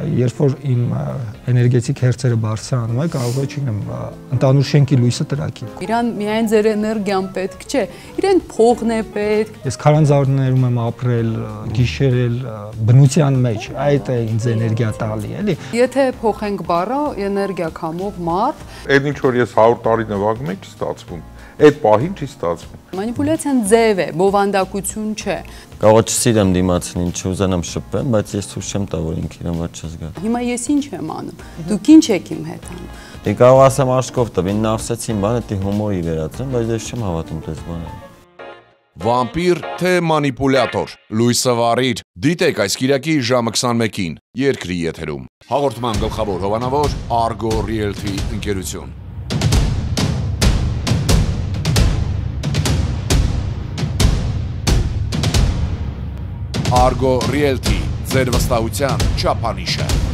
երբ որ իմ էներգետիկ հերցերը բարձրանում է, կարող է, չգիտեմ, ընդանուր շենքի լույսը տրակի։ Իրան միայն ձեր էներգիան պետք չէ, իրեն փողն է պետք։ Ես քարանձավներում եմ ապրել, գիշերել բնության մեջ, այդ է ինձ էներգիա տալի, էլի։ Եթե փոխենք բառը, էներգիա կամող մարդ, այդ ինչ որ ես 100 տարի նվագում եմ, չի ստացվում այդ պահին չի ստացվում։ Մանիպուլյացիան ձև է, բովանդակություն չէ։ Կարող է չսիրեմ դիմացին, չուզանամ շփվեմ, բայց ես ցույց չեմ տա, որ ինքը իրեն ված չզգա։ Հիմա ես ինչ եմ անում։ Դուք ինչ եք իմ հետ անում։ Դե կարող ասեմ աշկով տվին, նավսեցին բանը, դե հումորի վերածեմ, բայց ես չեմ հավատում դες բանը։ Վամպիր թե մանիպուլյատոր։ Լույսը վարիր։ Դիտեք այս Կիրակի ժամը 21-ին երկրի եթերում։ Հաղորդման գլխավոր հովանավոր Argo Realty ընկերություն։ Argo Realty ձեր վստահության չափանիշը։